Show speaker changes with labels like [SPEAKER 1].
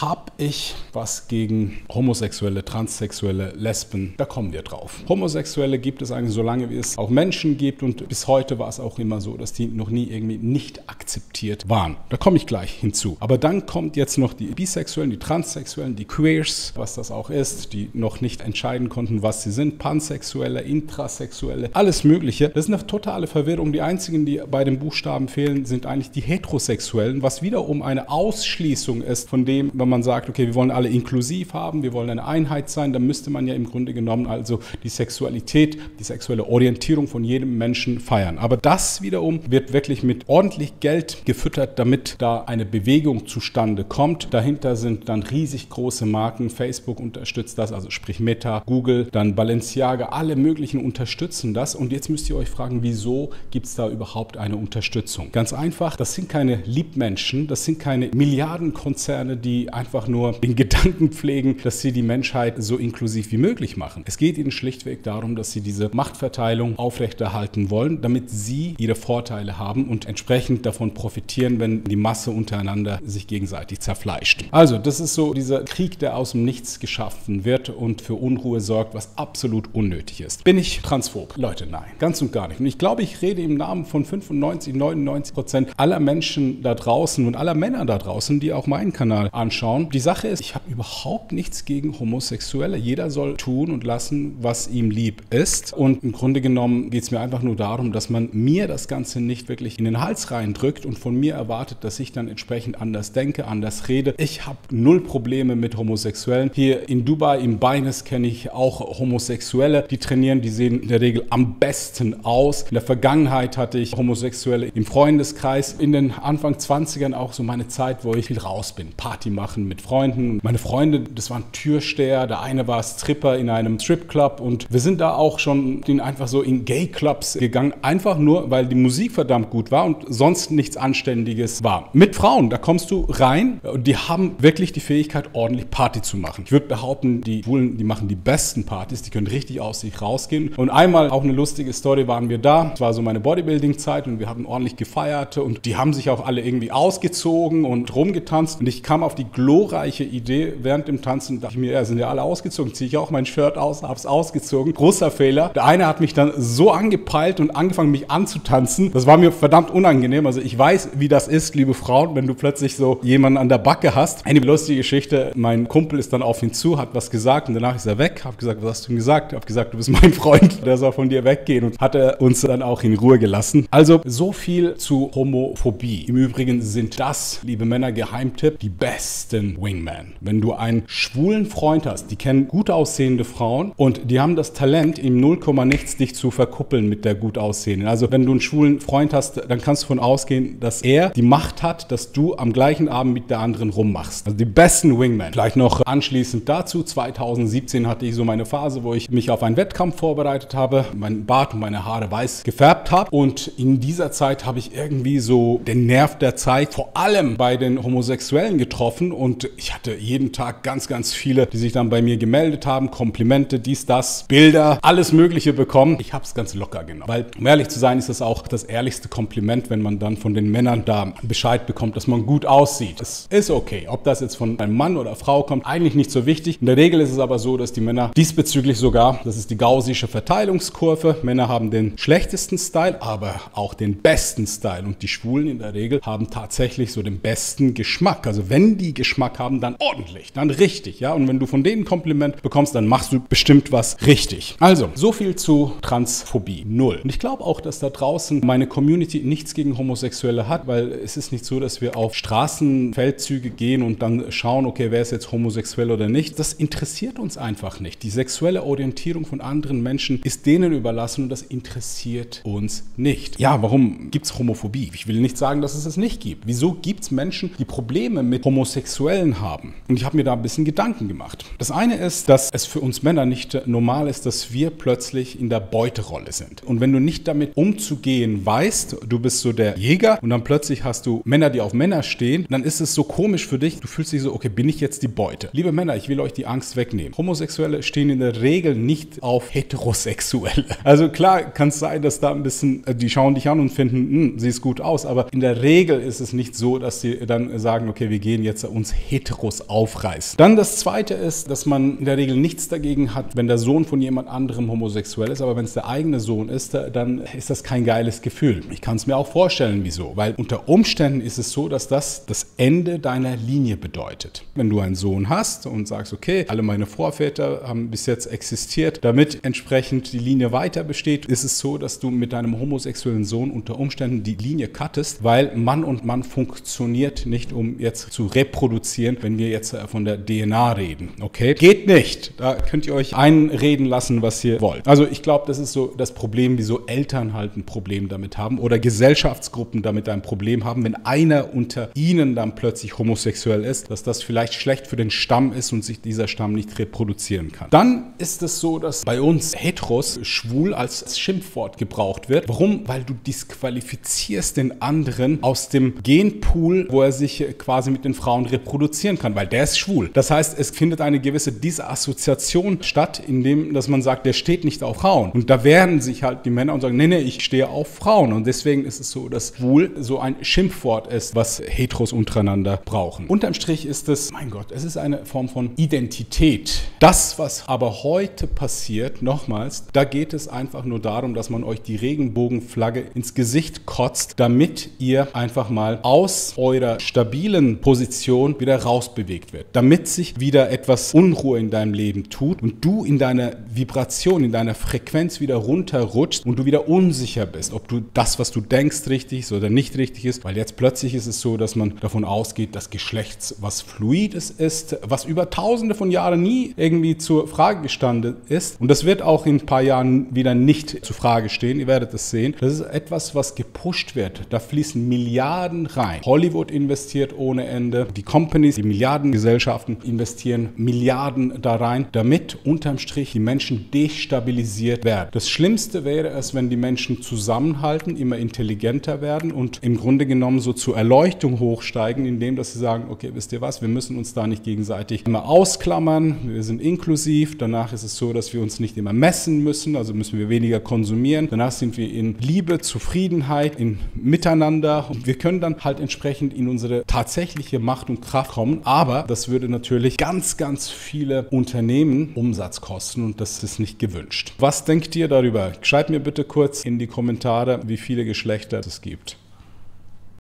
[SPEAKER 1] Hab ich was gegen Homosexuelle, Transsexuelle, Lesben? Da kommen wir drauf. Homosexuelle gibt es eigentlich so lange, wie es auch Menschen gibt und bis heute war es auch immer so, dass die noch nie irgendwie nicht akzeptiert waren. Da komme ich gleich hinzu. Aber dann kommt jetzt noch die Bisexuellen, die Transsexuellen, die Queers, was das auch ist, die noch nicht entscheiden konnten, was sie sind, Pansexuelle, Intrasexuelle, alles Mögliche. Das ist eine totale Verwirrung. Die einzigen, die bei den Buchstaben fehlen, sind eigentlich die Heterosexuellen, was wiederum eine Ausschließung ist von dem, wenn man sagt, okay, wir wollen alle inklusiv haben, wir wollen eine Einheit sein, dann müsste man ja im Grunde genommen also die Sexualität, die sexuelle Orientierung von jedem Menschen feiern. Aber das wiederum wird wirklich mit ordentlich Geld gefüttert, damit da eine Bewegung zustande kommt. Dahinter sind dann riesig große Marken. Facebook unterstützt das, also sprich Meta, Google, dann Balenciaga, alle möglichen unterstützen das. Und jetzt müsst ihr euch fragen, wieso gibt es da überhaupt eine Unterstützung? Ganz einfach, das sind keine Liebmenschen, das sind keine Milliardenkonzerne, die einfach nur den Gedanken pflegen, dass sie die Menschheit so inklusiv wie möglich machen. Es geht ihnen schlichtweg darum, dass sie diese Machtverteilung aufrechterhalten wollen, damit sie ihre Vorteile haben und entsprechend davon profitieren, wenn die Masse untereinander sich gegenseitig zerfleischt. Also, das ist so dieser Krieg, der aus dem Nichts geschaffen wird und für Unruhe sorgt, was absolut unnötig ist. Bin ich transphob? Leute, nein, ganz und gar nicht. Und ich glaube, ich rede im Namen von 95, 99 Prozent aller Menschen da draußen und aller Männer da draußen, die auch meinen Kanal anschauen. Die Sache ist, ich habe überhaupt nichts gegen Homosexuelle. Jeder soll tun und lassen, was ihm lieb ist. Und im Grunde genommen geht es mir einfach nur darum, dass man mir das Ganze nicht wirklich in den Hals reindrückt und von mir erwartet, dass ich dann entsprechend anders denke, anders rede. Ich habe null Probleme mit Homosexuellen. Hier in Dubai, im Beines kenne ich auch Homosexuelle, die trainieren, die sehen in der Regel am besten aus. In der Vergangenheit hatte ich Homosexuelle im Freundeskreis. In den Anfang 20ern auch so meine Zeit, wo ich viel raus bin. Party machen mit Freunden. Meine Freunde, das waren Türsteher. Der eine war Stripper in einem Stripclub und wir sind da auch schon einfach so in Gay-Clubs gegangen. Einfach nur, weil die Musik verdammt gut war und sonst nichts Anständiges war. Mit Frauen, da kommst du rein und die haben wirklich die Fähigkeit, ordentlich Party zu machen. Ich würde behaupten, die Schwulen, die machen die besten Partys, die können richtig aus sich rausgehen. Und einmal, auch eine lustige Story, waren wir da. Es war so meine Bodybuilding-Zeit und wir hatten ordentlich gefeiert und die haben sich auch alle irgendwie ausgezogen und rumgetanzt. Und ich kam auf die glorreiche Idee, während dem Tanzen dachte ich mir, ja, sind ja alle ausgezogen, ziehe ich auch mein Shirt aus, hab's ausgezogen. Großer Fehler. Der eine hat mich dann so angepeilt und angefangen, mich anzutanzen. Das war mir verdammt unangenehm. Also ich weiß, wie das ist, liebe Frauen, wenn du plötzlich so jemanden an der Backe hast. Eine lustige Geschichte. Mein Kumpel ist dann auf ihn zu, hat was gesagt und danach ist er weg. Hab gesagt, was hast du ihm gesagt? Hab gesagt, du bist mein Freund, der soll von dir weggehen und hat er uns dann auch in Ruhe gelassen. Also so viel zu Homophobie. Im Übrigen sind das, liebe Männer, Geheimtipp, die besten Wingmen. Wenn du einen schwulen Freund hast, die kennen gut aussehende Frauen und die haben das Talent, im 0, nichts dich zu verkuppeln mit der gut aussehenden. Also wenn du einen schwulen Freund hast, dann kannst du davon ausgehen, dass er die Macht hat, dass du am gleichen Abend mit der anderen rummachst. Also die besten Wingmen. Vielleicht noch anschließend dazu, 2017 hatte ich so meine Phase, wo ich mich auf einen Wettkampf vorbereitet habe, meinen Bart und meine Haare weiß gefärbt habe und in dieser Zeit habe ich irgendwie so den Nerv der Zeit vor allem bei den Homosexuellen getroffen und ich hatte jeden Tag ganz, ganz viele, die sich dann bei mir gemeldet haben, Komplimente, dies, das, Bilder, alles Mögliche bekommen. Ich habe es ganz locker genommen, weil um ehrlich zu sein, ist es auch das ehrlichste Kompliment, wenn man dann von den Männern da Bescheid bekommt, dass man gut aussieht. Es ist okay, ob das jetzt von einem Mann oder Frau kommt, eigentlich nicht so wichtig. In der Regel ist es aber so, dass die Männer diesbezüglich sogar, das ist die gaussische Verteilungskurve, Männer haben den schlechtesten Style, aber auch den besten Style und die Schwulen in der Regel haben tatsächlich so den besten Geschmack. Also wenn die Geschmack haben, dann ordentlich, dann richtig, ja. Und wenn du von denen Kompliment bekommst, dann machst du bestimmt was richtig. Also, so viel zu Transphobie. Null. Und ich glaube auch, dass da draußen meine Community nichts gegen Homosexuelle hat, weil es ist nicht so, dass wir auf Straßenfeldzüge gehen und dann schauen, okay, wer ist jetzt homosexuell oder nicht. Das interessiert uns einfach nicht. Die sexuelle Orientierung von anderen Menschen ist denen überlassen und das interessiert uns nicht. Ja, warum gibt es Homophobie? Ich will nicht sagen, dass es es nicht gibt. Wieso gibt es Menschen, die Probleme mit Homosexuellen haben? Und ich habe mir da ein bisschen Gedanken gemacht. Das eine ist, dass es für uns Männer nicht normal ist, dass wir plötzlich in der Beuterolle sind. Und wenn du nicht damit umzugehen weißt, du bist so der Jäger und dann plötzlich hast du Männer, die auf Männer stehen, dann ist es so komisch für dich. Du fühlst dich so, okay, bin ich jetzt die Beute? Liebe Männer, ich will euch die Angst wegnehmen. Homosexuelle stehen in der Regel nicht auf Heterosexuelle. Also klar kann es sein, dass da ein bisschen, äh, die schauen dich an und finden, hm, siehst gut aus, aber in der Regel ist es nicht so, dass sie dann sagen, okay, wir gehen jetzt uns uns Heteros aufreißen. Dann das zweite ist, dass man in der Regel nichts dagegen hat, wenn der Sohn von jemand anderem homosexuell ist, aber wenn es der eigene Sohn ist, dann ist das kein geiles Gefühl. Ich kann es mir auch vorstellen, wieso. Weil unter Umständen ist es so, dass das das Ende deiner Linie bedeutet. Wenn du einen Sohn hast und sagst, okay, alle meine Vorväter haben bis jetzt existiert, damit entsprechend die Linie weiter besteht, ist es so, dass du mit deinem homosexuellen Sohn unter Umständen die Linie cuttest, weil Mann und Mann funktioniert nicht, um jetzt zu reproduzieren, wenn wir jetzt von der DNA reden. Okay? Geht nicht. Da könnt ihr euch einreden lassen, was ihr wollt. Also ich glaube, das ist so das Problem, wieso Eltern halt ein Problem damit haben oder Gesellschaftsgruppen damit ein Problem haben, wenn einer unter ihnen dann plötzlich homosexuell ist, dass das vielleicht schlecht für den Stamm ist und sich dieser Stamm nicht reproduzieren kann. Dann ist es so, dass bei uns Heteros schwul als Schimpfwort gebraucht wird. Warum? Weil du disqualifizierst den anderen aus dem Genpool, wo er sich quasi mit den Frauen reproduzieren kann, weil der ist schwul. Das heißt, es findet eine gewisse Disassoziation statt, indem dass man sagt, der steht nicht auf Frauen. Und da wehren sich halt die Männer und sagen, nee, nee, ich stehe auf Frauen. Und deswegen ist es so, dass schwul so ein Schimpfwort ist, was Heteros untereinander brauchen. Unterm Strich ist es, mein Gott, es ist eine Form von Identität. Das, was aber heute passiert, nochmals, da geht es einfach nur darum, dass man euch die Regenbogenflagge ins Gesicht kotzt, damit ihr einfach mal aus eurer stabilen Position wieder rausbewegt wird. Damit sich wieder etwas Unruhe in deinem Leben tut und du in deiner Vibration, in deiner Frequenz wieder runterrutschst und du wieder unsicher bist, ob du das, was du denkst, richtig ist oder nicht richtig ist, weil jetzt plötzlich ist es so, dass man davon ausgeht, dass Geschlechts was Fluides ist, was über tausende von Jahren nie irgendwie zur Frage gestanden ist und das wird auch in ein paar Jahren wieder nicht zur Frage stehen, ihr werdet es sehen. Das ist etwas, was gepusht wird. Da fließen Milliarden rein. Hollywood investiert ohne Ende, die Companies, die Milliardengesellschaften investieren Milliarden da rein, damit unterm Strich die Menschen destabilisiert werden. Das Schlimmste wäre es, wenn die Menschen zusammenhalten, immer intelligenter werden und im Grunde genommen so zur Erleuchtung hochsteigen, indem dass sie sagen, okay, wisst ihr was, wir müssen uns da nicht gegenseitig immer ausklammern, wir sind inklusiv, danach ist es so, dass wir uns nicht immer messen müssen, also müssen wir weniger konsumieren, danach sind wir in Liebe, Zufriedenheit, in Miteinander und wir können dann halt entsprechend in unsere tatsächliche Macht und Kraft kommen, aber das würde natürlich ganz, ganz viele Unternehmen Umsatz kosten und das ist nicht gewünscht. Was denkt ihr darüber? Schreibt mir bitte kurz in die Kommentare, wie viele Geschlechter es gibt.